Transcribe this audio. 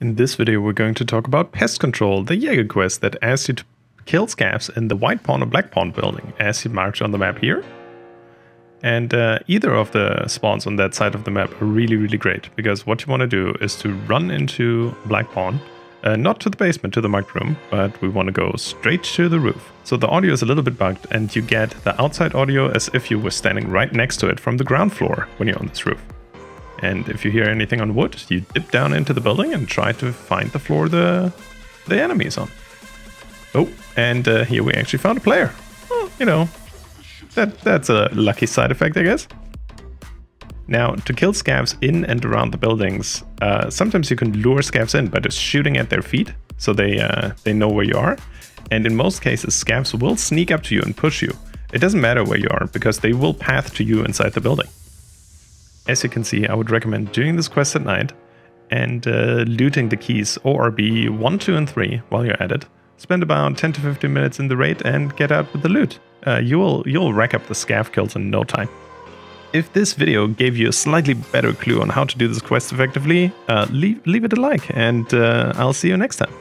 In this video, we're going to talk about Pest Control, the Jaeger quest that asks you to kill scavs in the White Pawn or Black Pawn building, as you marked on the map here. And uh, either of the spawns on that side of the map are really, really great, because what you want to do is to run into Black Pawn, uh, not to the basement, to the marked room, but we want to go straight to the roof. So the audio is a little bit bugged, and you get the outside audio as if you were standing right next to it from the ground floor when you're on this roof. And if you hear anything on wood, you dip down into the building and try to find the floor the the enemy is on. Oh, and uh, here we actually found a player. Well, you know, that that's a lucky side effect, I guess. Now, to kill scavs in and around the buildings, uh, sometimes you can lure scavs in by just shooting at their feet, so they uh, they know where you are. And in most cases, scavs will sneak up to you and push you. It doesn't matter where you are, because they will path to you inside the building. As you can see, I would recommend doing this quest at night and uh, looting the keys ORB 1, 2, and 3 while you're at it. Spend about 10 to 15 minutes in the raid and get out with the loot. Uh, you'll, you'll rack up the scav kills in no time. If this video gave you a slightly better clue on how to do this quest effectively, uh, leave, leave it a like and uh, I'll see you next time.